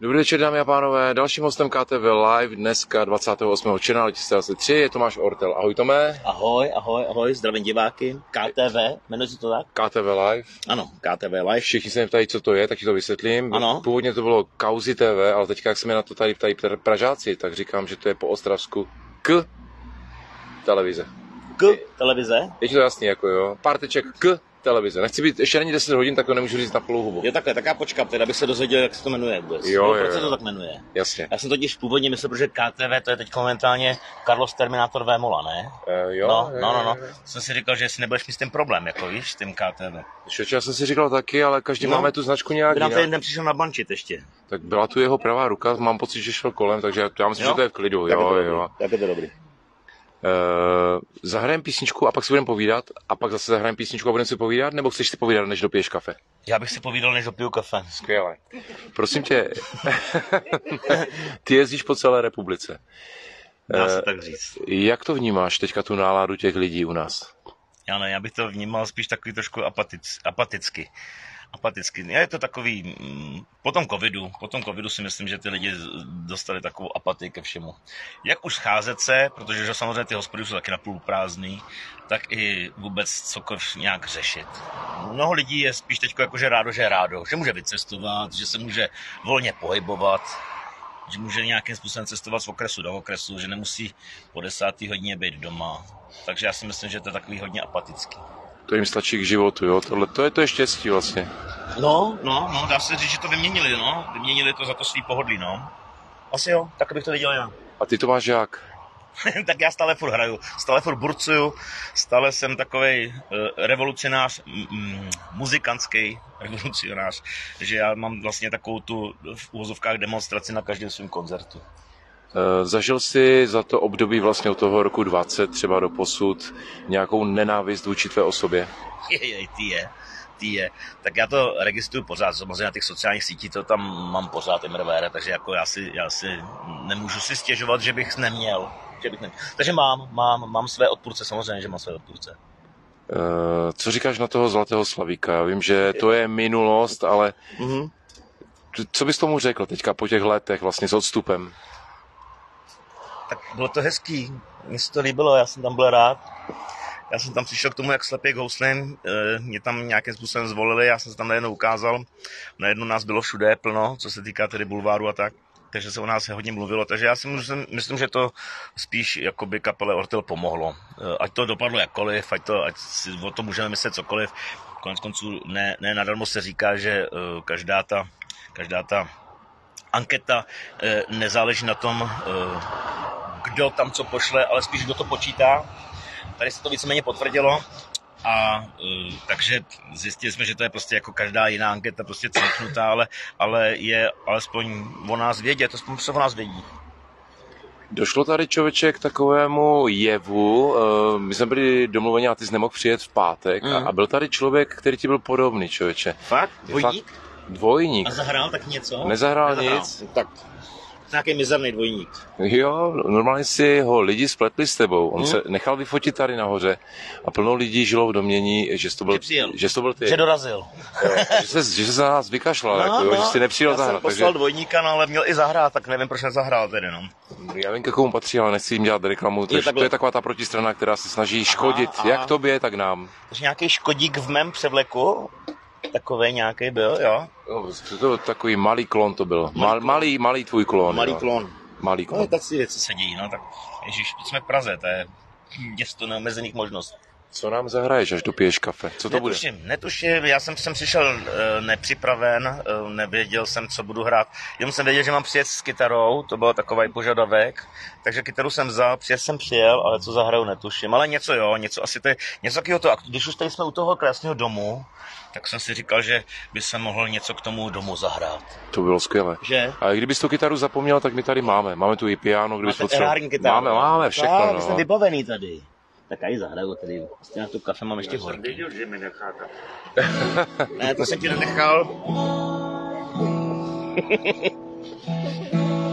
Dobrý večer, dámy a pánové. Dalším hostem KTV Live dneska 28. června 2023 je Tomáš Ortel. Ahoj Tomé. Ahoj, ahoj, ahoj, zdravím diváky. KTV, jmenuje se to tak? KTV Live. Ano, KTV Live. Všichni se mě ptají, co to je, tak ti to vysvětlím. Ano. Původně to bylo Kauzy TV, ale teďka, jak se mi na to tady ptají Pražáci, tak říkám, že to je po Ostravsku k televize. K televize? Je ti to jasný, jako jo. Pár teček k televize. Nechci být, ještě není 10 hodin, tak to nemůžu říct na plnou hubu. Jo, takhle, tak já počkám, teda, abych se dozvěděl, jak se to jmenuje vůbec. Jo, No, jo, Proč se jo. to tak jmenuje? Jasně. Já jsem totiž původně myslel, že KTV to je teď momentálně Carlos Terminator Vémola, ne? Uh, jo, no, jo, no, no, no. jo, jo. Jsem si říkal, že si nebudeš mít s tím problém, jako víš, s tím KTV. Šoče, já jsem si říkal taky, ale každý No. máme tu značku nějak nám jinak. tady nepřišel na bančit ještě. Tak byla tu jeho pravá ruka, mám pocit, že šel kolem, takže já- já myslím, Jo? že to je v klidu. Tak je Jo, to jo. dobrý. Tak je to dobrý. Uh, zahrajeme písničku a pak si budeme povídat a pak zase zahrajeme písničku a budeme si povídat, nebo chceš si povídat, než dopiješ kafe? Já bych si povídal, než dopiju kafe. Skvěle. Prosím tě, ty jezdíš po celé republice. Dá se Eh, tak říct. Jak to vnímáš teďka tu náladu těch lidí u nás? Já ne, já bych to vnímal spíš takový trošku apatic, apaticky. Apaticky. Je to takový, mm, po tom covidu, po tom covidu si myslím, že ty lidi dostali takovou apatii ke všemu. Jak už scházet se, protože že samozřejmě ty hospody jsou taky napůl prázdný, tak i vůbec cokoliv nějak řešit. Mnoho lidí je spíš teď jakože rádo, že je rádo, že může vycestovat, že se může volně pohybovat, že může nějakým způsobem cestovat z okresu do okresu, že nemusí po desátý hodině být doma. Takže já si myslím, že to je takový hodně apatický. To jim stačí k životu, jo? Tohle, to je to je štěstí vlastně. No, no, no, dá se říct, že to vyměnili, no. Vyměnili to za to svý pohodlí, no. Asi jo, tak bych to viděl já. A ty to máš jak? tak já stále furt hraju, stále furt burcuju, stále jsem takový uh, revolucionář, m- m- muzikantský revolucionář, že já mám vlastně takovou tu v úvozovkách demonstraci na každém svém koncertu. Eh, Zažil jsi za to období vlastně od toho roku 20 třeba do posud nějakou nenávist vůči tvé osobě? Jej, ty je, ty je. Tak já to registruju pořád, samozřejmě na těch sociálních sítích to tam mám pořád MRVR, takže jako já si, já si nemůžu si stěžovat, že bych neměl. Že bych neměl. Takže mám, mám, mám své odpůrce, samozřejmě, že mám své odpůrce. Eh, Co říkáš na toho Zlatého Slavíka? Já vím, že to je minulost, ale Mhm. co bys tomu řekl teďka po těch letech vlastně s odstupem? Tak bylo to hezký, mně se to líbilo, já jsem tam byl rád. Já jsem tam přišel k tomu, jak slepě houslím, eh, mě tam nějakým způsobem zvolili, já jsem se tam najednou ukázal, najednou nás bylo všude plno, co se týká tedy bulváru a tak, takže se o nás hodně mluvilo, takže já si myslím, myslím že to spíš jakoby kapele Ortel pomohlo. Eh, Ať to dopadlo jakkoliv, ať, to, ať si o tom můžeme myslet cokoliv, konec konců ne, ne nadarmo se říká, že eh, každá ta, každá ta anketa nezáleží na tom, kdo tam co pošle, ale spíš kdo to počítá. Tady se to víceméně potvrdilo. A uh, takže zjistili jsme, že to je prostě jako každá jiná anketa prostě cíknutá, ale, ale je alespoň o nás vědět, aspoň se o nás vědí. Došlo tady člověče k takovému jevu, eh, my jsme byli domluveni a ty jsi nemohl přijet v pátek a, Mhm. a byl tady člověk, který ti byl podobný člověče. Fakt? Dvojník? fakt Dvojník. A zahrál tak něco? Nezahrál nic. Tak nějaký mizerný dvojník. Jo, normálně si ho lidi spletli s tebou. On Hmm. se nechal vyfotit tady nahoře a plno lidí žilo v domění, že jsi to byl, Že přijel. že jsi to byl ty. Že dorazil. že, se, že se za nás vykašlal, jako, jo, že jsi nepřijel No, já jsem zahrát. Takže poslal dvojníka, no, ale měl i zahrát, tak nevím, proč nezahrál tedy, no. já vím, k komu patří, ale nechci jim dělat reklamu. To takhle. je taková ta protistrana, která se snaží škodit aha. jak tobě, tak nám. Takže nějaký škodík v mém převleku, takový nějaký byl, jo. Jo, to, takový malý klon to byl. Mal, malý, malý tvůj klon. Malý jo. klon. Malý No, klon. tak si věci se dějí, no, tak ježiš, jsme v Praze, to je město neomezených možností. Co nám zahraješ, až dopiješ kafe? Co to bude? netuším, netuším, já jsem sem přišel e, nepřipraven, e, nevěděl jsem, co budu hrát, jenom jsem věděl, že mám přijet s kytarou, to byl takový požadavek, takže kytaru jsem vzal, přijet jsem přijel, ale co zahraju netuším, ale něco jo, něco asi to je, něco takového to, a když už tady jsme u toho krásného domu, tak jsem si říkal, že by se mohl něco k tomu domu zahrát. To bylo skvělé. Že? A kdybys tu kytaru zapomněl, tak my tady máme. Máme tu i piano, kdybys Máte potřeboval. Máme, máme všechno. Tak, jsme No. vybavený tady. Tak já ji zahraju tady. Prostě na tu kafe mám ještě horký. Věděl, že mi necháte. Ne, to jsem ti nenechal.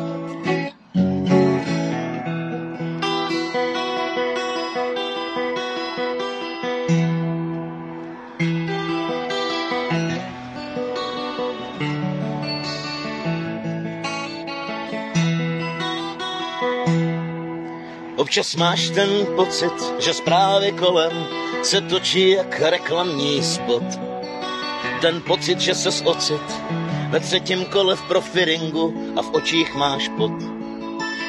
Občas máš ten pocit, že zprávy kolem se točí jak reklamní spot. Ten pocit, že se ocit ve třetím kole v profiringu a v očích máš pot.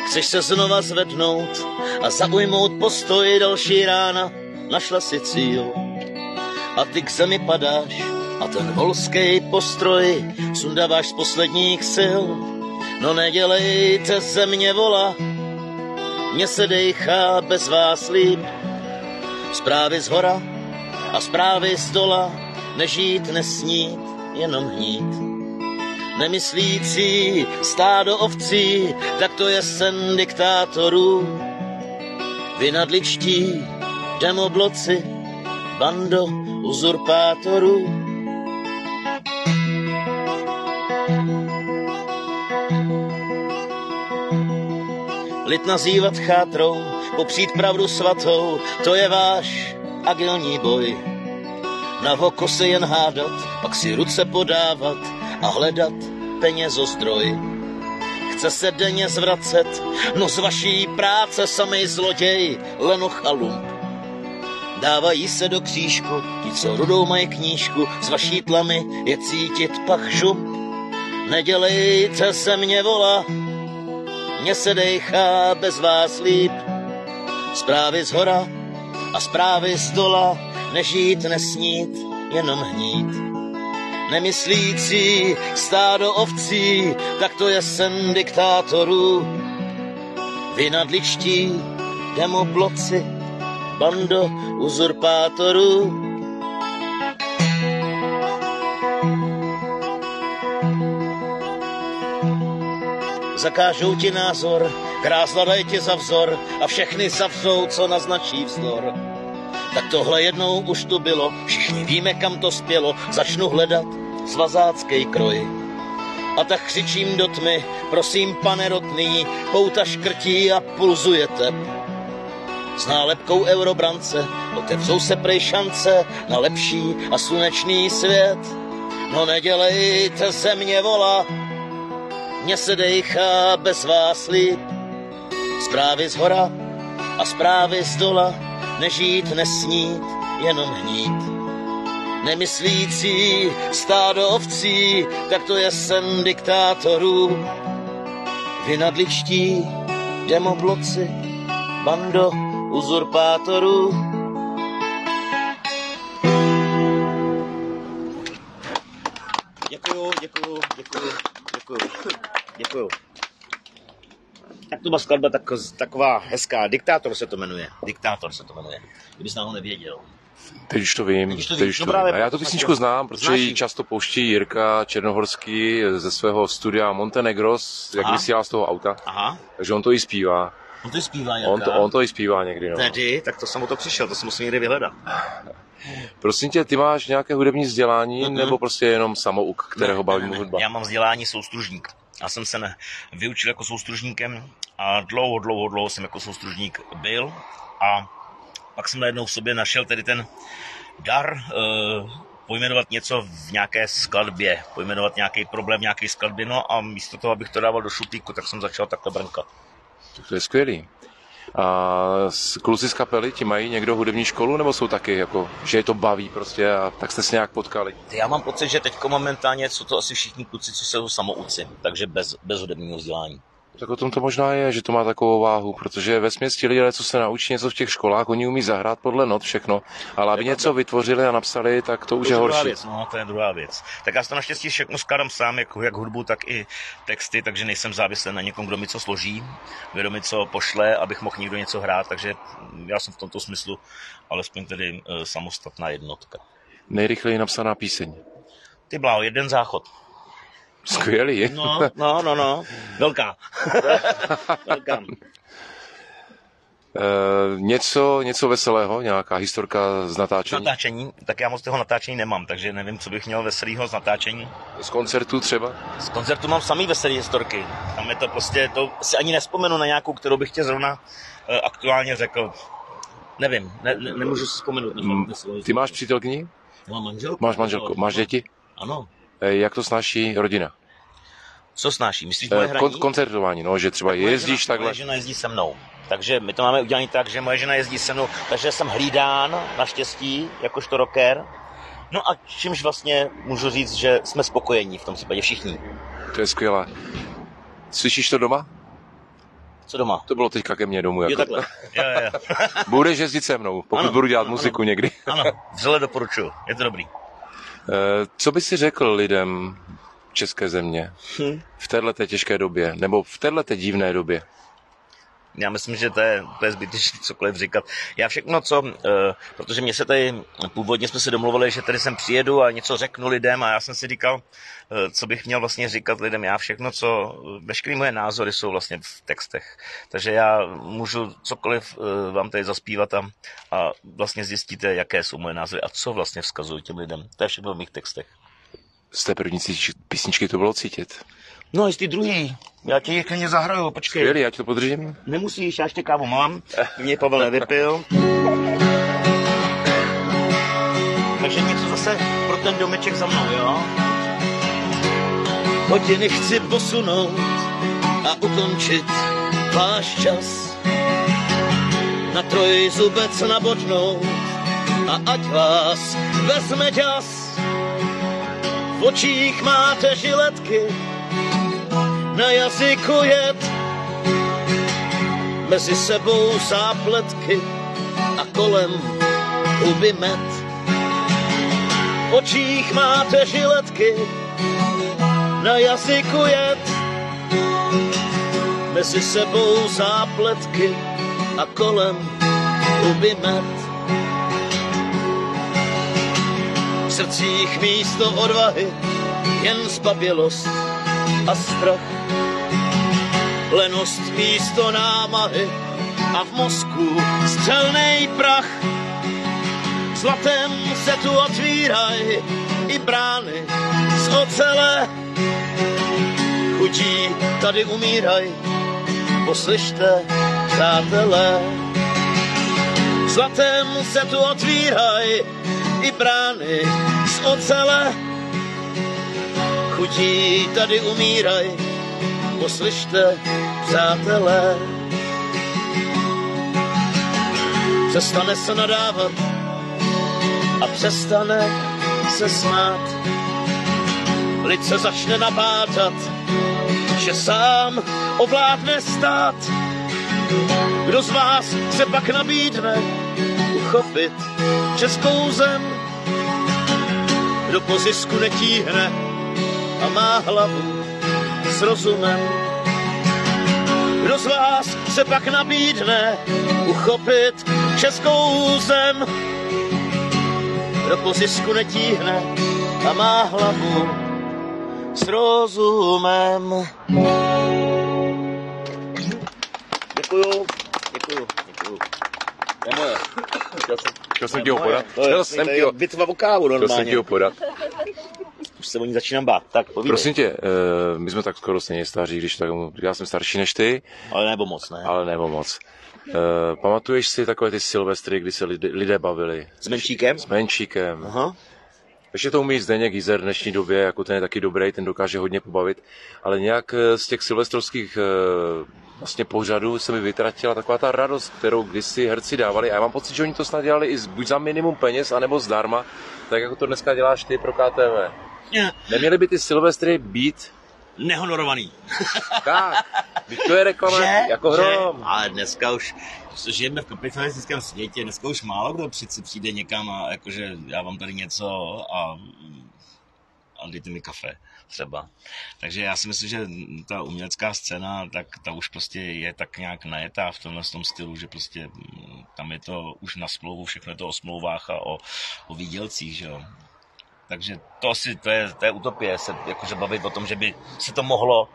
Chceš se znova zvednout a zaujmout postoj další rána, našla si cíl. A ty k zemi padáš a ten volský postroj sundáváš z posledních sil. No nedělejte ze mě vola, mně se dejchá bez vás líp. Zprávy z hora a zprávy z dola, nežít, nesnít, jenom hnít. Nemyslící stádo ovcí, tak to je sen diktátorů. Vynadličtí, demobloci, bando uzurpátorů. Lid nazývat chátrou, popřít pravdu svatou, to je váš agilní boj. Na voko se jen hádat, pak si ruce podávat a hledat penězozdroj. Chce se denně zvracet, no z vaší práce samej zloděj, lenoch a lump. Dávají se do křížku, ti, co rudou mají knížku, z vaší tlamy je cítit pach žump. Nedělejte se mě vola, mně se dejchá bez vás líp. Zprávy z hora a zprávy z dola, nežít, nesnít, jenom hnít. Nemyslící stádo ovcí, tak to je sen diktátorů. Vynadličtí demobloci, bando uzurpátorů. Zakážou ti názor, krásla dají ti za vzor a všechny zavřou, co naznačí vzdor. Tak tohle jednou už tu bylo, všichni víme, kam to spělo, začnu hledat svazácký kroj. A tak křičím do tmy, prosím pane rotný, pouta škrtí a pulzuje tep. S nálepkou eurobrance otevřou se prej šance na lepší a slunečný svět. No nedělejte ze mě vola, mně se dejchá bez vás líp. Zprávy z hora a zprávy z dola, nežít, nesnít, jenom hnít. Nemyslící stádo ovcí, tak to je sen diktátorů. Vynadličtí demobloci, bando uzurpátorů. Děkuju, děkuju, děkuju, děkuju. Děkuju. Tak to byla skladba tak, taková hezká. Diktátor se to jmenuje. Diktátor se to jmenuje. Kdybys nám ho nevěděl. Teď už to vím. Teď už to teď už No to vím. A já tu písničku znám, protože znáš ji často pouští Jirka Černohorský ze svého studia Montenegros, jak vysílá z toho auta. Aha, Takže on to i zpívá. on to zpívá On to, on to i zpívá někdy. No. Tedy, tak to jsem o to přišel, to jsem musel někde vyhledat. Prosím tě, ty máš nějaké hudební vzdělání, Mhm. nebo prostě jenom samouk, kterého Ne, baví ne, ne, hudba? Já mám vzdělání soustružník. Já jsem se vyučil jako soustružníkem a dlouho, dlouho, dlouho jsem jako soustružník byl a pak jsem najednou v sobě našel tedy ten dar uh, pojmenovat něco v nějaké skladbě, pojmenovat nějaký problém v nějaké skladbě, no a místo toho, abych to dával do šuplíku, tak jsem začal takhle brnkat. Tak to je skvělý. A kluci z kapely, ti mají někdo hudební školu, nebo jsou taky jako, že je to baví prostě a tak jste se nějak potkali? Já mám pocit, že teď momentálně jsou to asi všichni kluci, co jsou samouci, takže bez, bez hudebního vzdělání. Tak o tom to možná je, že to má takovou váhu, protože ve směs lidé, co se naučí něco v těch školách, oni umí zahrát podle not všechno, ale aby něco vytvořili a napsali, tak to už To je je druhá horší. věc, no, to je druhá věc. Tak já si to naštěstí všechno skládám sám, jak, jak hudbu, tak i texty, takže nejsem závislý na někom, kdo mi co složí, kdo mi co pošle, abych mohl někdo něco hrát, takže já jsem v tomto smyslu alespoň tedy e, samostatná jednotka. Nejrychleji napsaná píseň. Ty bláho, jeden záchod. Skvělý. No, no, no, no. Velká. Velká. Eh, něco, něco veselého, nějaká historka z natáčení, Natáčení, tak já moc toho natáčení nemám, takže nevím, co bych měl veselýho z natáčení. z koncertu třeba. Z koncertu mám samý veselý historky. Tam je to prostě, to si ani nespomenu na nějakou, kterou bych tě zrovna eh, aktuálně řekl. Nevím, ne, ne, nemůžu si vzpomenout. Ty máš přítelkyni? Mám manželku. Máš manželku? Máš děti? Ano. Eh, Jak to snáší rodina? Co snáší? Myslíš moje Eh, hraní? Kon- koncertování, no, že třeba Tak moje jezdíš žena, takhle. Moje žena jezdí se mnou. Takže my to máme udělané tak, že moje žena jezdí se mnou, takže jsem hlídán naštěstí, jakožto rocker. No a čímž vlastně můžu říct, že jsme spokojení v tom případě všichni. To je skvělé. Slyšíš to doma? Co doma? To bylo teďka ke mně domů. Jo, Jako. takhle. Jo, jo. Budeš jezdit se mnou, pokud Ano, budu dělat ano. muziku někdy. Ano, vřele doporučuju. Je to dobrý. Eh, Co by si řekl lidem české země Hm. v této těžké době, nebo v této divné době? Já myslím, že to je, to je zbytečné cokoliv říkat. Já všechno, co, uh, protože mě se tady, původně jsme se domluvili, že tady sem přijedu a něco řeknu lidem a já jsem si říkal, uh, co bych měl vlastně říkat lidem. Já všechno, co, veškeré moje názory jsou vlastně v textech. Takže já můžu cokoliv uh, vám tady zaspívat a, a vlastně zjistíte, jaké jsou moje názory a co vlastně vzkazují těm lidem. To je všechno v mých textech. Z té první písničky to bylo cítit. No a jestli druhý, já ti je klidně zahraju, počkej. Skvělý, já ti to podržím. Nemusíš, já ještě kávu mám, mě Pavel nevypil. Takže něco zase pro ten domeček za mnou, jo? Hodiny chci posunout a ukončit váš čas. Na trojzubec nabodnout a ať vás vezme ďas. V očích máte žiletky, na jazyku jed mezi sebou zápletky a kolem huby met. V očích máte žiletky, na jazyku jed. Mezi sebou zápletky a kolem huby met. V srdcích místo odvahy jen zbabělost a strach lenost místo námahy a v mozku střelnej prach. Zlatem se tu otvíraj i brány z ocele. Chutí tady umíraj, poslyšte, přátelé. Zlatem se tu otvíraj i brány z ocele. Chutí tady umíraj, poslyšte, přátelé. Přestane se nadávat a přestane se smát. Lid se začne nabádat, že sám ovládne stát. Kdo z vás se pak nabídne uchopit českou zem? Kdo po zisku netíhne a má hlavu s rozumem. Kdo z vás se pak nabídne uchopit českou zem? Kdo po zisku netíhne a má hlavu s rozumem. Děkuju, děkuju, děkuju. Je moje. Chtěl jsem, Chtěl jsem ti ho podat. Chtěl jsem ti ho, bitva o kávu chtěl jsem normálně. ti ho podat. Už se o ní začínám bát. Tak, povídej. Prosím tě, eh, my jsme tak skoro stejně staří, když tak, já jsem starší než ty, Ale nebo moc, ne? ale nebo moc. Eh, Pamatuješ si takové ty silvestry, kdy se lidé, lidé bavili? S menšíkem? S menšíkem. Aha. Ještě to umí Zdeněk Gizer v dnešní době, jako ten je taky dobrý, ten dokáže hodně pobavit, ale nějak eh, z těch silvestrovských vlastně pořadů se mi vytratila taková ta radost, kterou kdysi herci dávali a já mám pocit, že oni to snad dělali i buď za minimum peněz, anebo zdarma, tak jako to dneska děláš ty pro KTV. Ne, Neměly by ty silvestry být nehonorovaný. tak, to je reklama jako hrom. Ale dneska už, protože žijeme v kapitalistickém světě, dneska už málo kdo přeci přijde někam a jakože já vám tady něco a, a dejte mi kafe třeba. Takže já si myslím, že ta umělecká scéna, tak ta už prostě je tak nějak najetá v tomhle tom stylu, že prostě mm, tam je to už na smlouvu, všechno je to o smlouvách a o, o výdělcích, že jo. Takže to asi, to je, to je utopie, se jakože bavit o tom, že by se to mohlo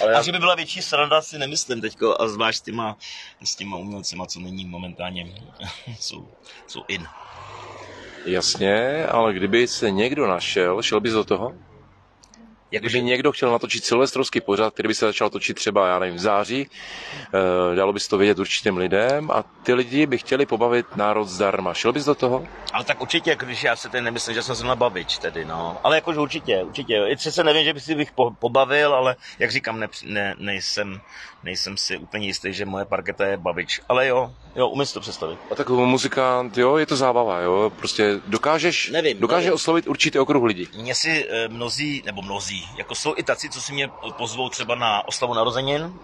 Ale a já, že by byla větší sranda, si nemyslím teďko, a zvlášť s těma, s těma umělcema, co není momentálně, jsou, jsou in. jasně, ale kdyby se někdo našel, šel bys do toho? Jak Kdyby někdo chtěl natočit silvestrovský pořad, který by se začal točit třeba, já nevím, v září, eh, dalo by se to vědět určitým lidem a ty lidi by chtěli pobavit národ zdarma. Šel bys do toho? Ale tak určitě, když já se teď nemyslím, že jsem se bavič tedy, no. Ale jakože určitě, určitě. I přece nevím, že bych si bych pobavil, ale jak říkám, ne, ne, nejsem, nejsem si úplně jistý, že moje parketa je bavič. Ale jo, jo, umím si to představit. A tak muzikant, jo, je to zábava, jo. Prostě dokážeš, nevím, dokáže nevím. oslovit určitý okruh lidí. Mně si e, mnozí, nebo mnozí, jako jsou i taci, co si mě pozvou třeba na oslavu narozenin,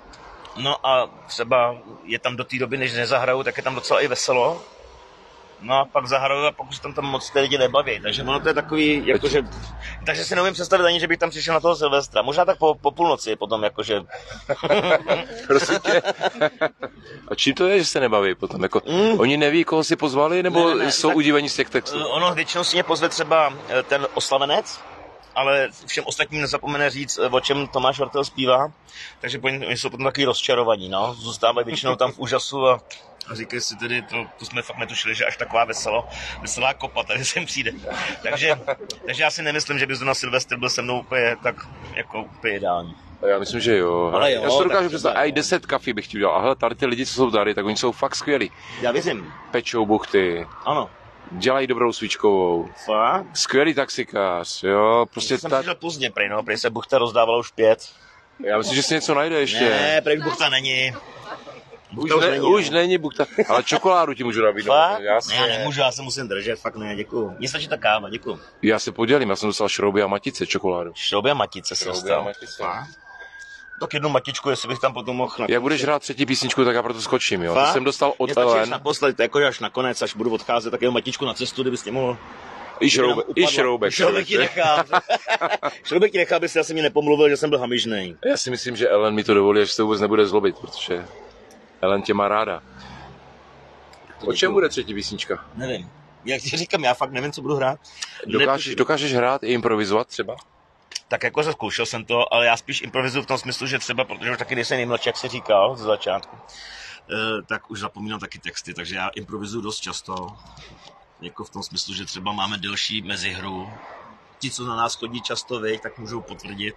No a třeba je tam do té doby, než nezahraju, tak je tam docela i veselo. No a pak zahraju a pokud se tam tam moc ty lidi nebaví. Takže ono to je takový, jakože, takže si neumím představit ani, že bych tam přišel na toho Silvestra. Možná tak po, po půlnoci potom, jakože. Prosím tě. A čím to je, že se nebaví potom? Jako, mm. Oni neví, koho si pozvali, nebo ne, ne, ne, jsou tak, udívení z těch textů? Ono většinou si mě pozve třeba eh, ten oslavenec, ale všem ostatním nezapomene říct, eh, o čem Tomáš Vartel zpívá, takže oni jsou potom takový rozčarovaní, no. Zůstávají většinou tam v úžasu a a říkají si tedy, to, to jsme fakt netušili, že až taková veselo, veselá kopa tady sem přijde. Takže, takže já si nemyslím, že by na Silvestr byl se mnou úplně tak jako úplně ideální. Já myslím, že jo. Ale jo já si to dokážu představit. A i 10 kafí bych ti udělal. A hele, tady ty lidi, co jsou tady, tak oni jsou fakt skvělí. Já věřím. Pečou buchty. Ano. Dělají dobrou svíčkovou. Fakt? Skvělý taxikář, jo. Prostě já jsem ta... přišel pozdě, prej, no, prej se buchta rozdávala už pět. Já myslím, že si něco najde ještě. Ne, prej buchta není. Už, ne, není, už no. není buchta, ale čokoládu ti můžu nabídnout. Fakt? Jasně. Ne, nemůžu, já se musím držet, fakt ne, děkuju. Mně stačí ta káva, děkuju. Já se podělím, já jsem dostal šrouby a matice čokoládu. Šrouby a matice se dostal. matice. Tak jednu matičku, jestli bych tam potom mohl Jak budeš hrát třetí písničku, tak já proto skočím, jo. Fakt? To jsem dostal od Mě Ellen. naposled, jako až nakonec, až budu odcházet, tak jenom matičku na cestu, kdyby s mohl i, šroube, i šroubek. Šroubek ti nechám. šroubek ti nechám, abyste asi mi nepomluvil, že jsem byl hamižný. Já si myslím, že Ellen mi to dovolí, že se vůbec nebude zlobit, protože Ellen tě má ráda. O čem bude třetí písnička? Nevím. Jak ti říkám, já fakt nevím, co budu hrát. Dokážeš, dokážeš hrát i improvizovat třeba? Tak jako zkoušel jsem to, ale já spíš improvizuju v tom smyslu, že třeba, protože už taky nejsem nejmladší, jak se říkal ze začátku, eh, tak už zapomínám taky texty, takže já improvizuju dost často. Jako v tom smyslu, že třeba máme delší mezihru, ti, co na nás chodí často, vy, tak můžou potvrdit,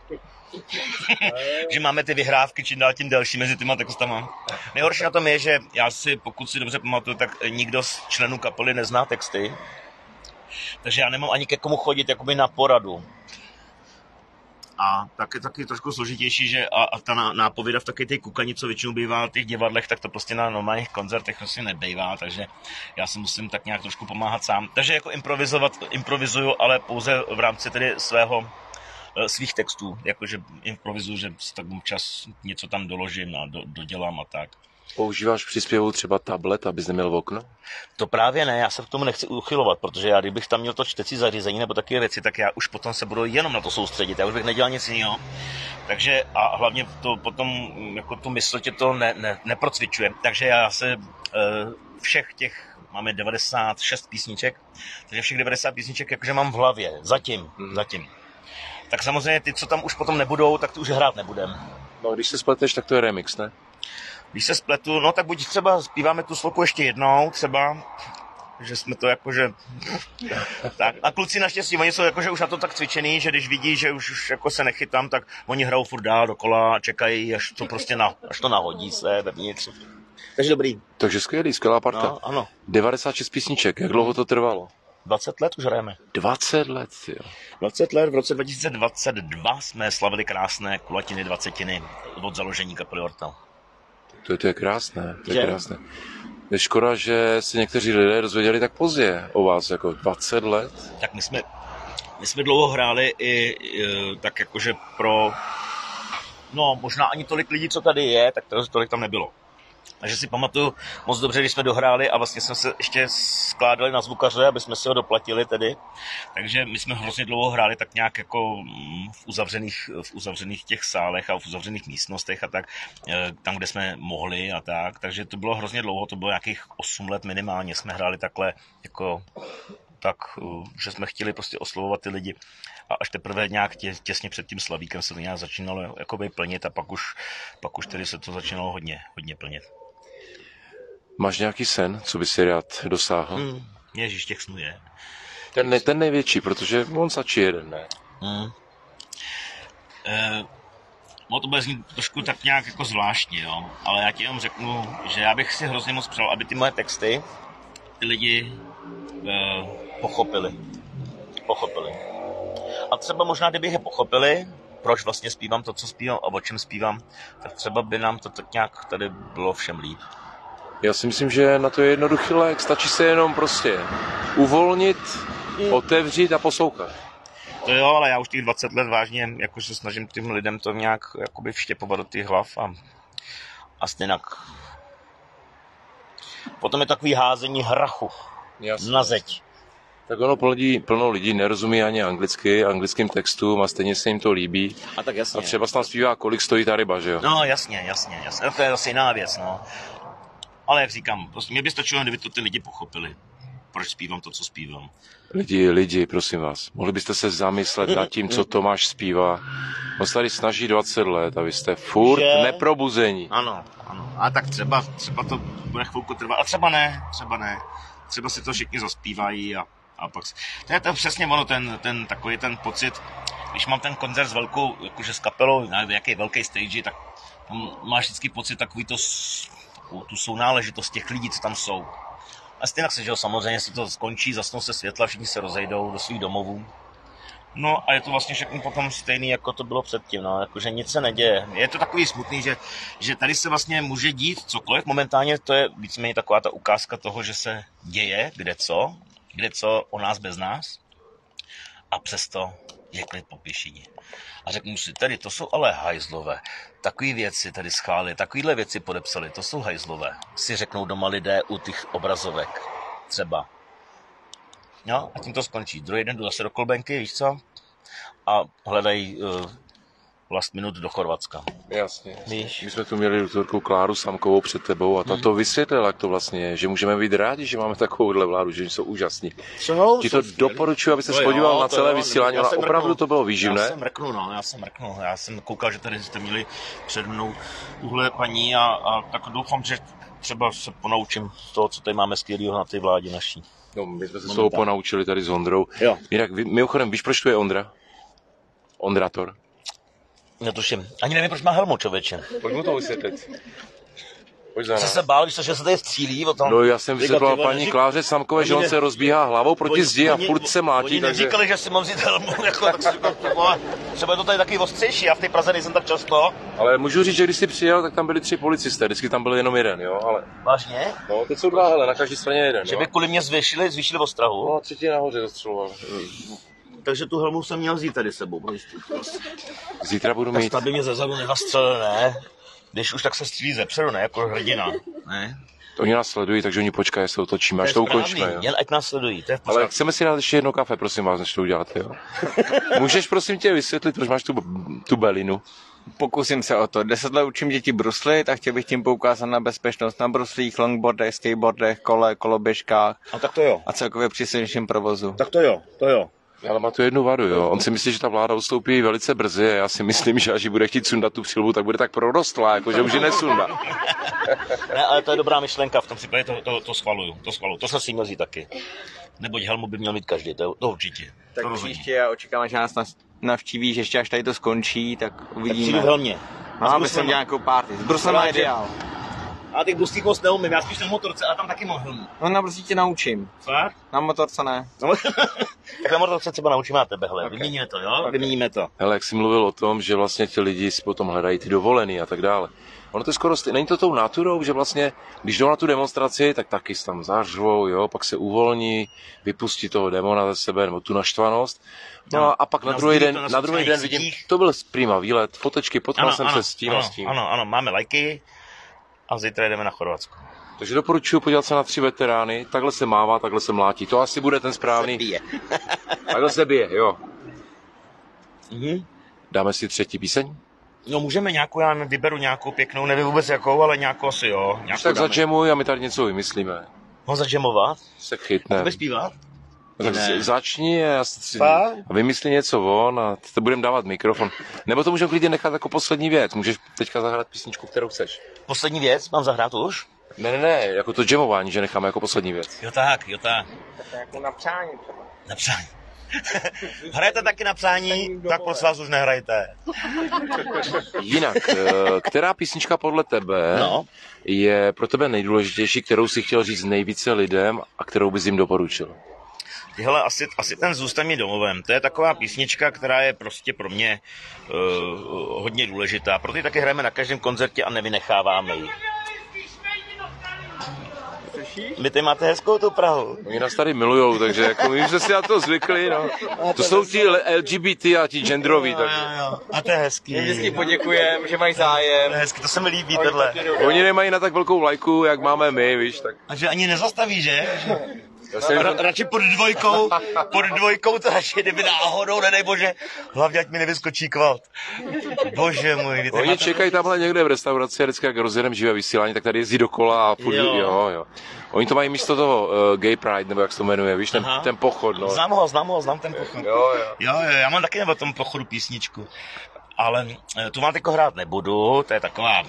že máme ty vyhrávky čím dál tím delší mezi těma textama. Nejhorší na tom je, že já si, pokud si dobře pamatuju, tak nikdo z členů kapely nezná texty, takže já nemám ani ke komu chodit jakoby na poradu a tak je taky trošku složitější, že a, a ta nápověda v taky té kukani, co většinou bývá v těch divadlech, tak to prostě na normálních koncertech prostě nebývá, takže já si musím tak nějak trošku pomáhat sám. Takže jako improvizovat, improvizuju, ale pouze v rámci tedy svého eh, svých textů, jakože improvizuju, že tak občas něco tam doložím a do, dodělám a tak. Používáš při zpěvu třeba tablet, abys neměl v okno? To právě ne, já se k tomu nechci uchylovat, protože já kdybych tam měl to čtecí zařízení nebo takové věci, tak já už potom se budu jenom na to soustředit, já už bych nedělal nic jiného. Takže a hlavně to potom jako tu mysl tě to ne, ne, neprocvičuje. Takže já se uh, všech těch máme 96 písniček, takže všech 90 písniček jakože mám v hlavě, zatím, hmm. zatím. Tak samozřejmě ty, co tam už potom nebudou, tak ty už hrát nebudem. No, když se spleteš, tak to je remix, ne? Když se spletu, no tak buď třeba zpíváme tu sloku ještě jednou, třeba, že jsme to jakože... tak. A kluci naštěstí, oni jsou jakože už na to tak cvičený, že když vidí, že už, už jako se nechytám, tak oni hrajou furt dál dokola a čekají, až to prostě na, až to nahodí se vevnitř. Takže dobrý. Takže skvělý, skvělá parta. No, ano. 96 písniček, jak dlouho to trvalo? 20 let už hrajeme. 20 let, jo. 20 let, v roce 2022 jsme slavili krásné kulatiny dvacetiny od založení kapely Ortel. To, to je krásné, to je že? krásné. Je škoda, že se někteří lidé dozvěděli tak pozdě o vás, jako 20 let. Tak my jsme, my jsme dlouho hráli i, i tak jakože pro, no možná ani tolik lidí, co tady je, tak to, tolik tam nebylo. Takže si pamatuju moc dobře, když jsme dohráli a vlastně jsme se ještě skládali na zvukaře, aby jsme si ho doplatili tedy. Takže my jsme hrozně dlouho hráli tak nějak jako mm, v uzavřených, v uzavřených těch sálech a v uzavřených místnostech a tak, e, tam, kde jsme mohli a tak. Takže to bylo hrozně dlouho, to bylo nějakých 8 let minimálně. Jsme hráli takhle jako tak, e, že jsme chtěli prostě oslovovat ty lidi a až teprve nějak tě, těsně před tím slavíkem se to nějak začínalo jakoby plnit a pak už, pak už tedy se to začínalo hodně, hodně plnit. Máš nějaký sen, co by si rád dosáhl? Hmm, ježíš, těch snů je. Ten, ne, ten největší, protože on stačí jeden, ne? Hmm. Eh, No to bude znít trošku tak nějak jako zvláštně, jo. Ale já ti jenom řeknu, že já bych si hrozně moc přál, aby ty moje texty ty lidi eh, pochopili. Pochopili. A třeba možná, kdybych je pochopili, proč vlastně zpívám to, co zpívám a o čem zpívám, tak třeba by nám to tak nějak tady bylo všem líp. Já si myslím, že na to je jednoduchý lék. Stačí se jenom prostě uvolnit, otevřít a poslouchat. To jo, ale já už těch 20 let vážně jako se snažím tím lidem to nějak jakoby vštěpovat do těch hlav a, a stejnak. Potom je takový házení hrachu Jasně. na zeď. Tak ono plno lidí, plno lidí nerozumí ani anglicky, anglickým textům a stejně se jim to líbí. A tak jasně. A třeba se tam zpívá, kolik stojí ta ryba, že jo? No jasně, jasně, jasně. No, to je zase jiná věc, no. Ale jak říkám, prostě mě by stačilo, kdyby to ty lidi pochopili. Proč zpívám to, co zpívám. Lidi, lidi, prosím vás, mohli byste se zamyslet nad tím, co Tomáš zpívá. On se tady snaží 20 let a vy jste furt Že? neprobuzení. Ano, ano. A tak třeba, třeba to bude chvilku trvat. A třeba ne, třeba ne. Třeba si to všichni zaspívají a, a pak... To je to přesně ono, ten, ten takový ten pocit, když mám ten koncert s velkou, jakože s kapelou, na jaký velký stage, tak tam máš vždycky pocit takový to, takovou tu sounáležitost těch lidí, co tam jsou. A stejně se, že jo, samozřejmě si to skončí, zasnou se světla, všichni se rozejdou do svých domovů. No a je to vlastně všechno potom stejný, jako to bylo předtím, no, jakože nic se neděje. Je to takový smutný, že, že tady se vlastně může dít cokoliv, momentálně to je víceméně taková ta ukázka toho, že se děje kde co, kde co o nás bez nás a přesto je klid po pěšině. A řeknu si, tady to jsou ale hajzlové. Takové věci tady schválili, takovéhle věci podepsali, to jsou hajzlové. Si řeknou doma lidé u těch obrazovek. Třeba. No a tím to skončí. Druhý den jdu zase do Kolbenky, víš co? A hledají uh, last minut do Chorvatska. Jasně. Víš? My jsme tu měli doktorku Kláru Samkovou před tebou a ta to vysvětlila, jak to vlastně je, že můžeme být rádi, že máme takovouhle vládu, že jsou úžasní. Co? Ti to doporučuji, aby se No jo, podíval na celé jo, vysílání, já ale opravdu mrknul. to bylo Já výživné. jsem mrknul, no, já jsem mrknul. Já jsem koukal, že tady jste měli před mnou tuhle paní a, a tak doufám, že třeba se ponaučím z toho, co tady máme skvělého na té vládě naší. No, my jsme se z toho ponaučili tady s Ondrou. Jo. Jinak, mimochodem, víš, proč tu je Ondra? Ondrator. Netuším. Ani nevím, proč má helmu, člověče. Pojď mu to vysvětlit. Pojď za Jsi nás. se bál, když to, že se tady střílí o tom. No já jsem Říkal, vysvětloval ty vole, paní neřík- Kláře Samkové, že on se rozbíhá hlavou proti zdi a furt se mlátí, Oni takže... neříkali, že si mám vzít helmu, jako, tak si říkal, ty vole, třeba je to tady taky ostřejší, já v té Praze nejsem tak často. Ale můžu říct, že když jsi přijel, tak tam byli tři policisté, vždycky tam byl jenom jeden, jo, ale... Vážně? No, teď jsou dva, hele, na každé straně jeden, Že jo. by kvůli mě zvýšili, zvýšili ostrahu. No, třetí nahoře zastřeloval. Takže tu helmu jsem měl vzít tady sebou. Zítra budu mít... Aby mě zezadu nezastřelil, ne? Když už tak se střílí zepředu, ne? Jako hrdina. Ne? Oni nás sledují, takže oni počkají, se otočíme, až to ukončíme, jo. Jen ať nás sledují, to je v Ale chceme si dát ještě jedno kafe, prosím vás, než to uděláte, jo. Můžeš prosím tě vysvětlit, proč máš tu, tu belinu? Pokusím se o to. Deset let učím děti brusly, tak chtěl bych tím poukázat na bezpečnost na bruslích, longboardech, skateboardech, kole, koloběžkách A tak to jo. a celkově při silnějším provozu. Tak to jo, to jo. Ale má tu jednu vadu, jo. On si myslí, že ta vláda ustoupí velice brzy a já si myslím, že až jí bude chtít sundat tu přilbu, tak bude tak prorostlá, jako že už ji nesundá. Ne, ale to je dobrá myšlenka, v tom případě to, to, to schvaluju, to schvaluju. To jsem si měl taky. Neboť helmu by měl mít každý, to, to určitě. Tak to příště já očekávám, že nás navštíví, že ještě až tady to skončí, tak Tak uvidíme. přijdu v helmě. No, A s aby bruslema. jsem dělal nějakou party. S bruslem má ideál. A těch bruslík moc neumím, já spíš na motorce, a tam taky helmu. No na bruslí tě naučím. Fakt? Na motorce ne. No, tak na motorce třeba naučíme na tebe, hele. Okay. Vyměníme to, jo? Okay. Vyměníme to. Hele, jak jsi mluvil o tom, že vlastně ti lidi si potom hledají ty dovolený a tak dále. Ono to je skoro stejné. Není to tou naturou, že vlastně, když jdou na tu demonstraci, tak taky se tam zařvou, jo, pak se uvolní, vypustí toho demona ze sebe, nebo tu naštvanost. No, Ano. a pak na Na druhý den, na na druhý den vidím, to byl prima výlet, fotečky, potkal jsem se s tím ano, a s tím. Ano, ano, máme lajky a zítra jdeme na Chorvatsko. Takže doporučuji podívat se na tři veterány, takhle se mává, takhle se mlátí. To asi bude ten správný. Bije. Takhle se bije, jo. Mhm. Dáme si třetí píseň? No můžeme nějakou, já vyberu nějakou pěknou, nevím vůbec jakou, ale nějakou asi jo. Nějakou Tak dáme. začemuj a my tady něco vymyslíme. Ho začemovat? Se chytne. Chceme zpívat? No tak Ne. začni a, já si, Fakt? a vymysli něco von a to budeme dávat mikrofon. Nebo to můžeme klidně nechat jako poslední věc. Můžeš teďka zahrát písničku, kterou chceš. Poslední věc, mám zahrát už? Ne, ne, ne, jako to jamování, že necháme jako poslední věc. Jo tak, jo tak. Jako na přání třeba. Napřání. Hrajete taky na přání, tak prosím vás už nehrajte. Jinak, eh, která písnička podle tebe No. je pro tebe nejdůležitější, kterou si chtěl říct nejvíce lidem a kterou bys jim doporučil? Hele, asi, asi ten Zůstaň mi domovem. To je taková písnička, která je prostě pro mě uh, hodně důležitá. Proto ji taky hrajeme na každém koncertě a nevynecháváme ji. Vy tady máte hezkou tu Prahu. Oni nás tady milujou, takže jako my jsme si na to zvykli, no. To jsou ti LGBT a ti genderoví, takže. jo. A to je hezký. Vždycky poděkujem, že mají zájem. To je hezký, to se mi líbí tohle. Oni nemají na tak velkou lajku, jak máme my, víš, tak. A že ani nezastaví, že? Já jsem, Ra, radši pod dvojkou, pod dvojkou to radši, kdyby náhodou, nedej bože, hlavně ať mi nevyskočí kvalt. Bože můj, Oni máte- čekají tamhle někde v restauraci a vždycky, jak rozjedeme živé vysílání, tak tady jezdí dokola a furt, Jo. jo. jo. Oni to mají místo toho uh, Gay Pride, nebo jak se to jmenuje, víš, ten, Aha. ten pochod, no. Znám ho, znám ho, znám ten pochod. Jo, jo. Jo, jo, já mám taky o tom pochodu písničku. Ale eh, tu vám teďko hrát nebudu, to je taková,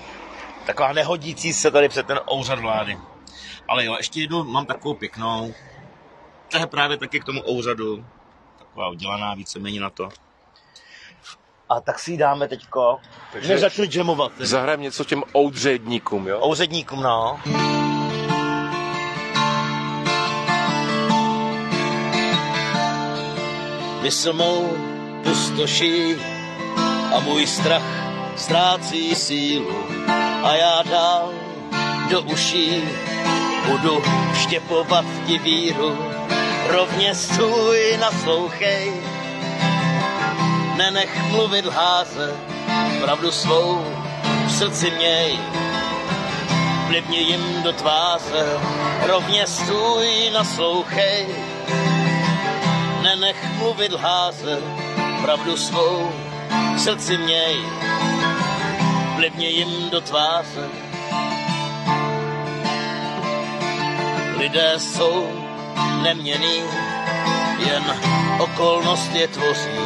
taková nehodící se tady před ten úřad vlády. Ale jo, ještě jednu mám takovou pěknou. To je právě taky k tomu úřadu. Taková udělaná víceméně na to. A tak si ji dáme teďko. Takže... Než začnu jamovat. tedy. Zahrajem něco těm oudředníkům, jo? Ouředníkům, no. Mysl mou pustoší a můj strach ztrácí sílu a já dál do uší budu štěpovat ti víru. Rovně stůj, naslouchej, nenech mluvit lháře, pravdu svou v srdci měj vlivni jim do tváře, rovně stůj, naslouchej. Nenech mluvit lháře, pravdu svou v srdci měj, vlivni jim do tváře. Lidé jsou neměný, jen okolnost je tvoří,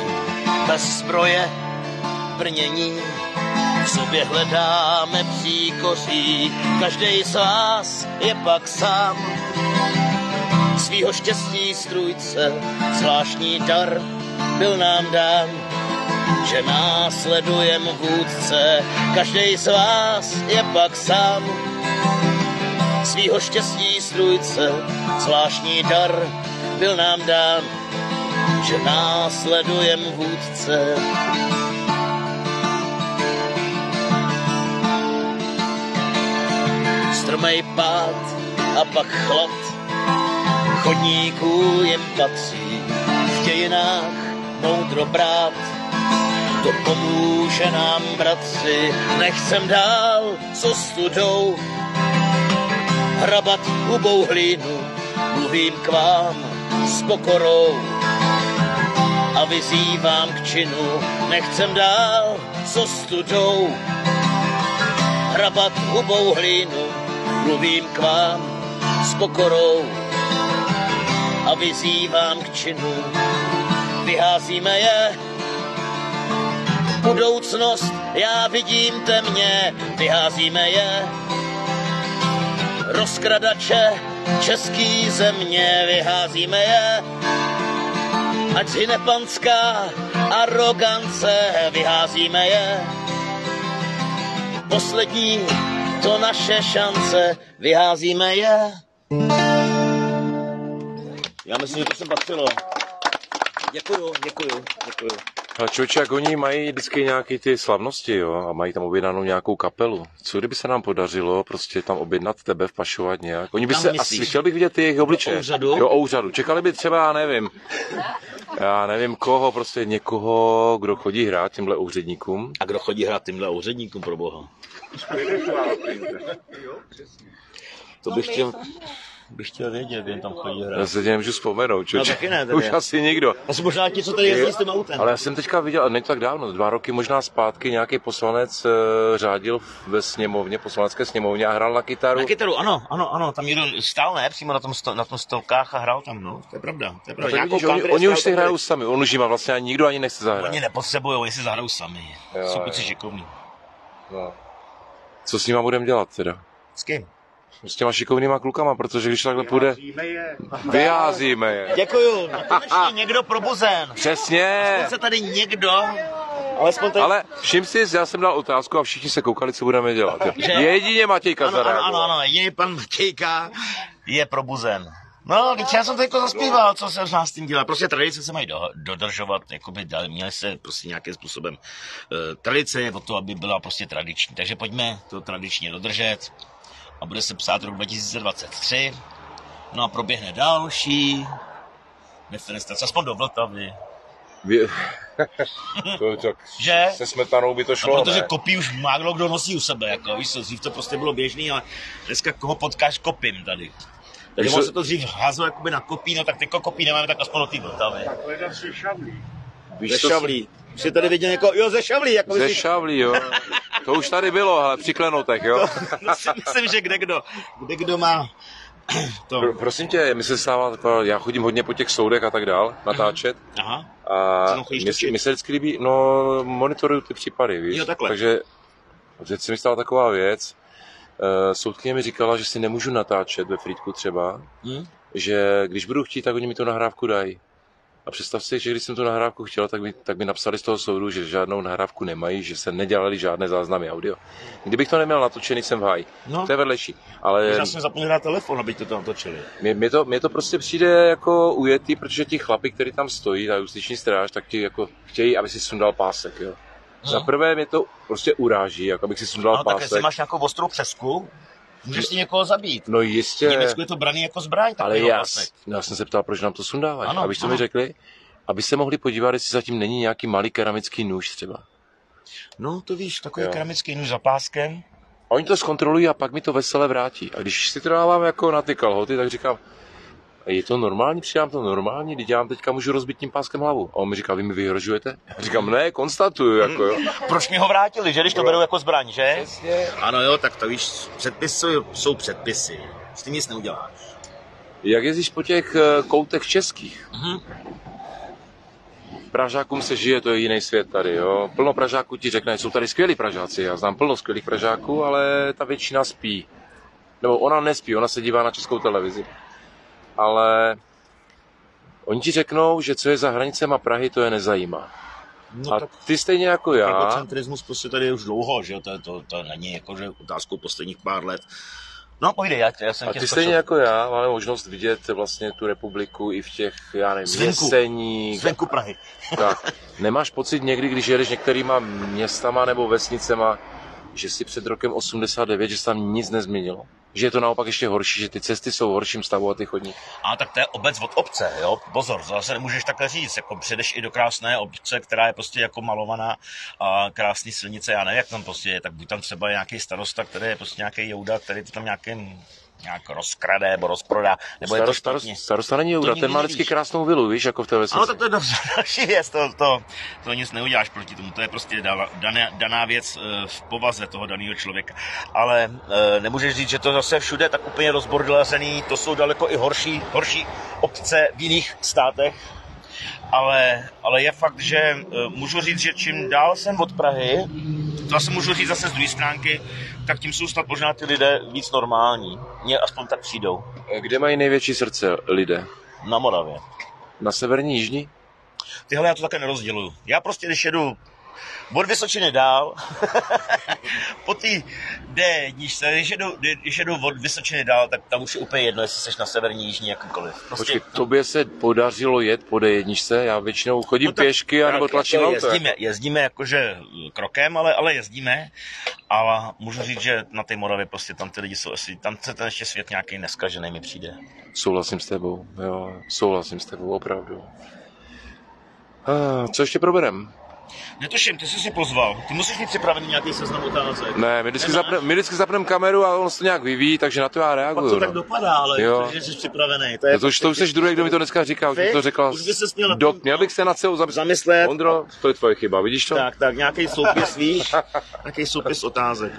bez zbroje brnění v sobě hledáme příkoří, každý z vás je pak sám. Svýho štěstí strůjce, zvláštní dar byl nám dán, že následujem vůdce, každý z vás je pak sám. Svýho štěstí strůjce, zvláštní dar byl nám dán, že následujem vůdce. strmej pád a pak chlad. Chodníků jim patří v dějinách moudro brát. To pomůže nám, bratři, nechcem dál co studou. Hrabat hubou hlínu, mluvím k vám s pokorou a vyzývám k činu, nechcem dál co studou hrabat hubou hlínu, mluvím k vám s pokorou a vyzývám k činu. Vyházíme je, budoucnost já vidím temně, vyházíme je, rozkradače český země, vyházíme je, ať zhyne panská arogance, vyházíme je, poslední, to naše šance, vyházíme je. Já myslím, že to se patřilo. Děkuju, děkuju, děkuju. Ale člověče, jak oni mají vždycky nějaký ty slavnosti, jo, a mají tam objednanou nějakou kapelu. Co kdyby se nám podařilo prostě tam objednat tebe, vpašovat nějak? Oni by Tam se, myslíš? asi chtěl bych vidět ty jejich obličeje. Do úřadu? Do úřadu. Čekali by třeba, já nevím, já nevím koho, prostě někoho, kdo chodí hrát těmhle úředníkům. A kdo chodí hrát tímhle úředníkům pro boha? To bych chtěl, bych chtěl vědět, kdo tam chodí Já hrát. se tě nemůžu vzpomenout, člověče. No, taky ne, tedy. Už asi nikdo. Asi možná ti, co tady jezdí s tím autem. Ale já jsem teďka viděl, není to tak dávno, dva roky možná zpátky, nějaký poslanec uh, řádil ve sněmovně, poslanecké sněmovně a hrál na kytaru. Na kytaru, ano, ano, ano, tam někdo stál, ne, přímo na tom, sto, na tom stolkách a hrál tam, no, to je pravda, to je No, pravda. tak vidíš, oni, oni už si hrajou sami, on už jim vlastně ani nikdo ani nechce zahrát. Oni nepotřebují, oni si zahrajou sami. Jo, Jsou kluci šikovní. No. Co s nima budeme dělat teda? S kým? S těma šikovnýma klukama, protože když takhle půjde, vyházíme je. Děkuju. Konečně někdo probuzen. Přesně. Se tady někdo, alespoň tady... Ale všim si, já jsem dal otázku a všichni se koukali, co budeme dělat. Jo. Jedině Matějka ano, ano, ano, ano, jediný pan Matějka je probuzen. No, teď já jsem to jako zaspíval, co se s nás tím dělá. Prostě tradice se mají do, dodržovat, jakoby dal- měly se prostě nějakým způsobem. Uh, tradice je o to, aby byla prostě tradiční. Takže pojďme to tradičně dodržet. A bude se psát rok 2023. No a proběhne další defenestrace, aspoň do Vltavy. Vy... to, tak Že? Se smetanou by to No, šlo, protože ne? kopí už málo kdo nosí u sebe, jako, víš co, dřív to prostě bylo běžný, ale dneska koho potkáš, kopím tady. Takže se to dřív házelo jakoby na kopí, no tak teďko kopí nemáme, tak aspoň do té Vltavy. Víš, Ze šavlí. Už jsi tady viděl někoho, jo, ze šavlí, jako Ze myslíš, šavlí, jo. To už tady bylo, ale při klenotech, jo. no, si myslím, že kde kdo, kde kdo má to. Pro, prosím tě, mi se stává taková, já chodím hodně po těch soudech a tak dál, natáčet. Aha, A mi, točit? mi se vždycky líbí, no, monitoruju ty případy, víš. Jo, takhle. Takže teď se mi stala taková věc, uh, soudkyně mi říkala, že si nemůžu natáčet ve Frýdku třeba, hm? že když budu chtít, tak oni mi tu nahrávku dají. A představ si, že když jsem tu nahrávku chtěl, tak mi, tak mi napsali z toho soudu, že žádnou nahrávku nemají, že se nedělali žádné záznamy audio. Kdybych to neměl natočený, jsem v háji. No. To je vedlejší. Ale Já jsem zapomněl na telefon, aby to tam točili. mně, mně, to, mně to prostě přijde jako ujetý, protože ti chlapi, který tam stojí, ta justiční stráž, tak ti jako chtějí, aby si sundal pásek, jo. No. Za prvé mě to prostě uráží, jako abych si sundal No tak jestli pásek. máš nějakou ostrou přesku, můžeš si někoho zabít. No V jistě, Německu je to braný jako zbraň, ale já, no, já jsem se ptal, proč nám to sundávají. Ano, A víš, co mi ano. řekli? Aby se mohli podívat, jestli zatím není nějaký malý keramický nůž třeba. No, to víš, takový Jo. keramický nůž za páskem. Oni to zkontrolují a pak mi to vesele vrátí. A když si to dávám jako na ty kalhoty, tak říkám, "A je to normální, přijám to normální, když já vám teďka můžu rozbít tím páskem hlavu. A on mi říká, vy mi vyhrožujete? Já říkám, ne, konstatuju, jako jo. Proč mi ho vrátili, že když to berou jako zbraň, že? Ano jo, tak to víš, předpisy jsou předpisy. S tím nic neuděláš. Jak jezdíš po těch eh, koutech českých? Mhm. Pražákům se žije, to je jiný svět tady, jo. Plno Pražáků ti řekne, jsou tady skvělí Pražáci, já znám plno skvělých Pražáků, ale ta většina spí. Nebo ona nespí, ona se dívá na českou televizi. Ale oni ti řeknou, že co je za hranicema Prahy, to je nezajímá. No A ty stejně jako já, Egocentrismus prostě tady je už dlouho, že jo, to, to, to není jako, že otázkou posledních pár let. No, povídej, já, já jsem a ty skočil. stejně jako já máme možnost vidět vlastně tu republiku i v těch, já nevím, Zvenku. jeseních, Zvenku Prahy. Tak, nemáš pocit někdy, když jedeš některýma městama nebo vesnicema, že si před rokem 89, že se tam nic nezměnilo? Že je to naopak ještě horší, že ty cesty jsou v horším stavu a ty chodníky. A tak to je obec od obce, jo? Pozor, zase nemůžeš takhle říct, jako přijdeš i do krásné obce, která je prostě jako malovaná a krásný silnice, já nevím, jak tam prostě je, tak buď tam třeba nějaký starosta, který je prostě nějaký jouda, který to tam nějakým nějak rozkrade nebo rozprodá, nebo je to Starosta, špatně. starosta není nikdy ten má vždycky krásnou vilu, víš, jako v té vesnici. Ano, tak to je dobře, další věc, to, to, to nic neuděláš proti tomu, to je prostě daná, daná věc eh, v povaze toho daného člověka. Ale eh, nemůžeš říct, že to zase všude tak úplně rozbordelazený, to jsou daleko i horší, horší obce v jiných státech. Ale, ale je fakt, že eh, můžu říct, že čím dál jsem od Prahy, to zase můžu říct zase z druhé stránky, tak tím jsou snad možná ty lidé víc normální. Mně aspoň tak přijdou. Kde mají největší srdce lidé? Na Moravě. Na severní, jižní? Tyhle já to také nerozděluju. Já prostě, když jedu od Vysočiny dál, po té D1, když jedu, když jedu od Vysočiny dál, tak tam už je úplně jedno, jestli jsi na severní, jižní, jakýkoliv. Prostě, Počkej, tobě se podařilo jet po D1, já většinou chodím No tak- pěšky, anebo tak tlačím jako auto. Jezdíme, jezdíme jakože krokem, ale, ale jezdíme. Ale můžu říct, že na té Moravě prostě tam ty lidi jsou asi, tam se ten ještě svět nějaký neskažený mi přijde. Souhlasím s tebou, jo, souhlasím s tebou, opravdu. Ah, co ještě proberem? Netuším, ty jsi si pozval. Ty musíš mít připravený nějaký seznam otázek. Ne, my vždycky, Nemáš? zapne, my vždycky zapneme kameru a on se to nějak vyvíjí, takže na to já Pak reaguju. to tak no. dopadá, ale Jo. že jsi připravený. To je No to už, to už prostě- jsi druhý, kdo mi to dneska říkal, už to řekl. Už by ses měl na Dok, tom- měl bych se na celou zamyslet. zamyslet. Ondro, to je tvoje chyba, vidíš to? Tak, tak, nějaký soupis, víš? Nějaký soupis otázek.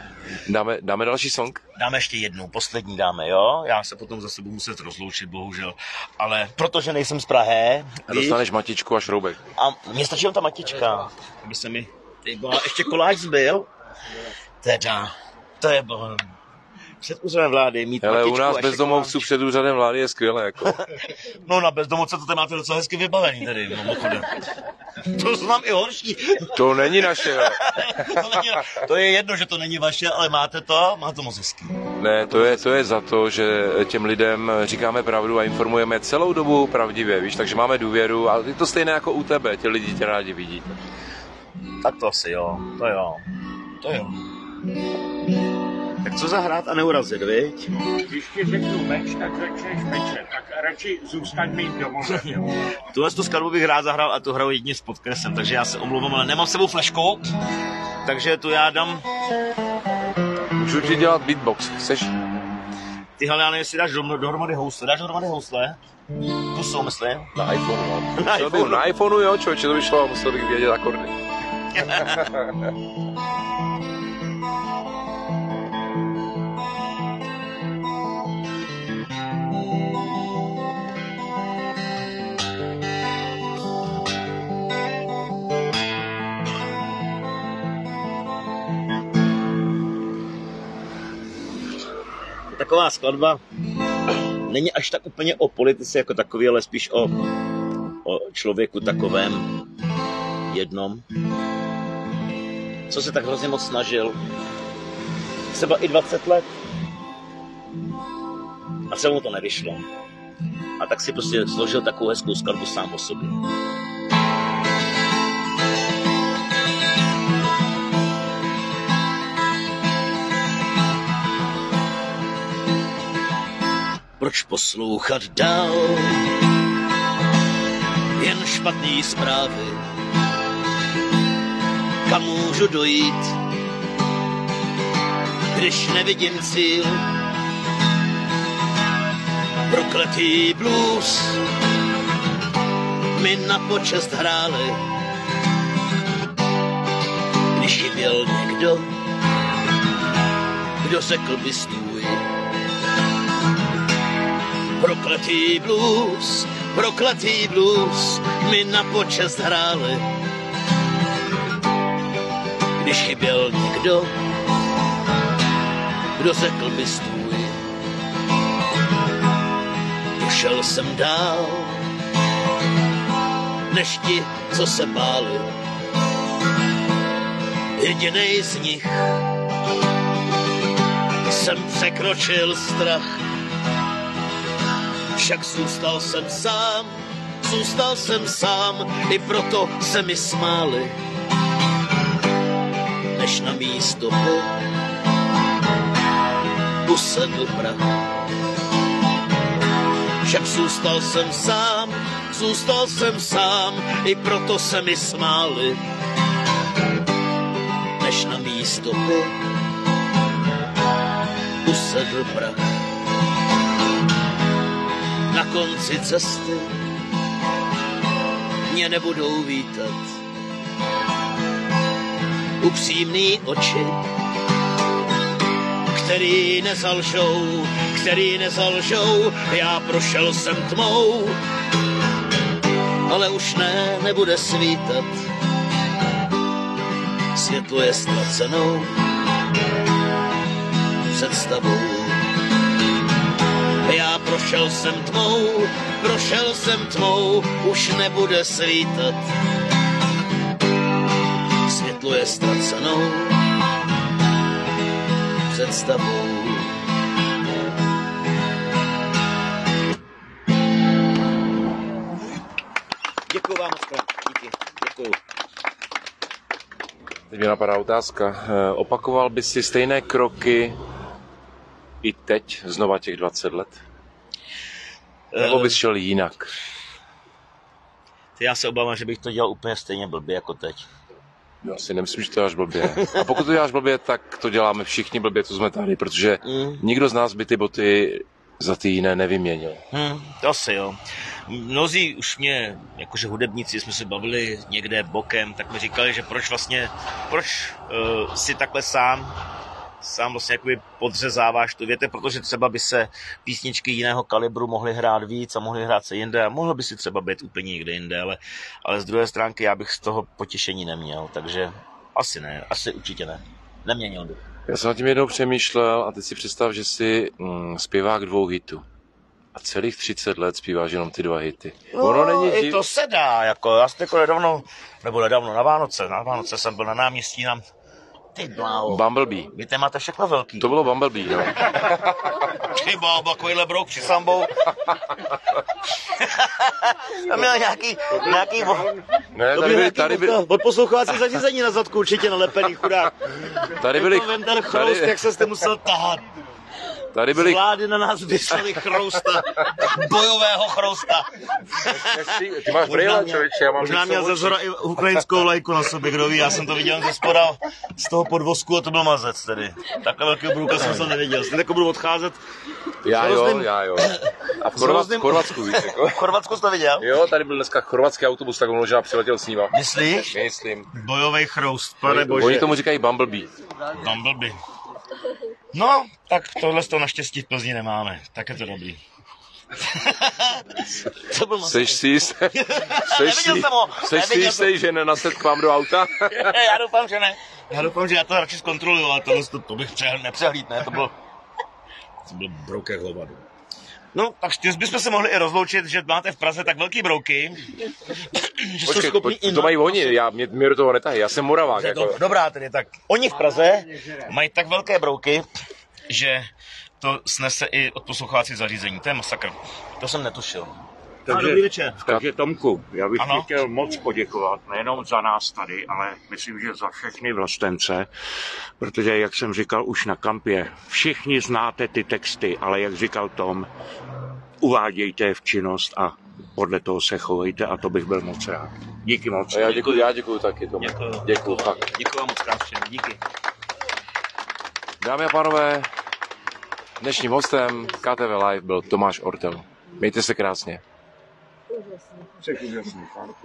Dáme, dáme další song? Dáme ještě jednu, poslední dáme, jo? Já se potom zase budu muset rozloučit, bohužel. Ale protože nejsem z Prahy, A víš? dostaneš matičku a šroubek. A mně stačí jenom ta matička, aby se mi... Ty byla, ještě koláč zbyl. Teda, to je... bo- před úřadem vlády mít Ale u nás bezdomovců před úřadem vlády je skvělé. Jako. No na bezdomovce to máte docela hezky vybavený tady, mimochodem. To znám i horší. To není naše. to, není, to je jedno, že to není vaše, ale máte to, má to moc hezký. Ne, to je, to je za to, že těm lidem říkáme pravdu a informujeme celou dobu pravdivě, víš, takže máme důvěru a je to stejné jako u tebe, ti lidi tě rádi vidí. Tak to asi jo, to jo, to jo. Tak co zahrát a neurazit, viď? Když ti řeknu meč, tak začneš mečem. Tak radši zůstaň mým domovem. jo. Tuhle tu skladbu bych rád zahrál a tu hraju jedině s podkresem, takže já se omlouvám, ale nemám s sebou flashku, takže tu já dám, Můžu ti dělat beatbox, chceš? ty hele, já nevím, jestli dáš do- dohromady housle, dáš dohromady housle? Tu jsou, myslím. Na iPhone, no. Na iPhoneu. Na iPhoneu, jo, člověče, to by šlo, musel bych vědět akordy. Taková skladba není až tak úplně o politice jako takový, ale spíš o, o člověku takovém jednom, co se tak hrozně moc snažil. Třeba i 20 let. A se mu to nevyšlo. A tak si prostě složil takovou hezkou skladbu sám o sobě. Proč poslouchat dál jen špatný zprávy? Kam můžu dojít, když nevidím cíl? Prokletý blues mi na počest hráli, když chyběl někdo, kdo řekl by stůj. Prokletý blues, prokletý blues mi na počest hráli. Když chyběl někdo, kdo řekl by stůj. Došel jsem dál, než ti, co se báli. Jedinej z nich jsem překročil strach však zůstal jsem sám, zůstal jsem sám, i proto se mi smáli. Než na místo by usedl prach. Však zůstal jsem sám, zůstal jsem sám, i proto se mi smáli. Než na místo by usedl prach na konci cesty mě nebudou vítat. Upřímný oči, který nezalžou, který nezalžou, já prošel jsem tmou, ale už ne, nebude svítat. Světlo je ztracenou představou. Prošel jsem tmou, prošel jsem tmou, už nebude svítat. Světlo je ztracenou představou. Děkuji vám moc, díky, děkuji. Teď mě napadá otázka. Eh, Opakoval by si stejné kroky i teď, znova těch 20 let? Nebo bys šel jinak? Já se obávám, že bych to dělal úplně stejně blbě jako teď. Já si nemyslím, že to děláš blbě. A pokud to děláš blbě, tak to děláme všichni blbě, co jsme tady, protože Mm. nikdo z nás by ty boty za ty jiné nevyměnil. Hmm, to asi jo. Mnozí už mě, jakože hudebníci, jsme se bavili někde bokem, tak mi říkali, že proč vlastně, proč uh, si takhle sám, sám vlastně jakoby podřezáváš tu větu, protože třeba by se písničky jiného kalibru mohly hrát víc a mohly hrát se jinde a mohlo by si třeba být úplně někde jinde, ale, ale z druhé stránky já bych z toho potěšení neměl, takže asi ne, asi určitě ne. Neměnil bych. Já jsem nad tím jednou přemýšlel a teď si představ, že jsi mm, zpěvák dvou hitů. A celých 30 let zpíváš jenom ty dva hity. No, ono není i to se dá, jako já jsem jako nedávno, nebo nedávno na Vánoce, na Vánoce jsem byl na náměstí na ty bláho. Bumblebee. Vy tam máte všechno velký. To bylo Bumblebee, no. Ty bába, takovýhle brouk při sambou. Tam měl nějaký, nějaký, Ne, to tady byl tady, by, od poslouchávací zařízení na zadku určitě nalepený chudák. tady byly, vem ten chroust, tady, jak se jste musel tahat. Tady Z byly, vlády na nás vyslali chrousta, bojového chrousta. ty máš brýle, člověče, já mám Možná měl ze očí. zhora i ukrajinskou lajku na sobě, kdo ví, já jsem to viděl ze spoda z toho podvozku a to byl mazec tedy. Takhle velkého brouka jsem se neviděl. Jestli jako budu odcházet, Já jo, já jo. A v, s Chorvat, hrozným- v Chorvatsku, víš, jako. v Chorvatsku jsi to viděl? Jo, tady byl dneska chorvatský autobus, tak on možná přiletěl s ním. Myslíš? Myslím. Bojový chroust, pane Oni bože. tomu říkají Bumblebee. Bumblebee. No, tak tohle to naštěstí v Plzni nemáme. Tak je to dobrý. to byl Seš si jistý, seš si, seš si jistý, že nenased k vám do auta? já doufám, že ne. Já doufám, že já to radši zkontroluju, ale tohle to, to bych přehl, nepřehlíd, ne? To byl, to byl brouk jak hovadu. No, tak čtyř bychom se mohli i rozloučit, že máte v Praze tak velký brouky, že jsou Počkej, schopni pojď, to mají oni, já, mě, mě do toho netahy, já jsem Moravák. Že Jako. do, dobrá tedy, tak oni v Praze mají tak velké brouky, že to snese i od poslouchávací zařízení. To je masakr. To jsem netušil. Takže- dobrý večer. Takže Tomku, já bych Ano. chtěl moc poděkovat, nejenom za nás tady, ale myslím, že za všechny vlastence, protože, jak jsem říkal už na kampě, všichni znáte ty texty, ale jak říkal Tom, uvádějte je v činnost a podle toho se chovejte a to bych byl moc rád. Díky moc. A já děkuji, já děkuji taky tomu. Děkuju. Děkuji, fakt. Děkuji vám moc krát všem. Díky. Dámy a pánové, dnešním hostem KTV Live byl Tomáš Ortel. Mějte se krásně. Jsi úžasný, fakt.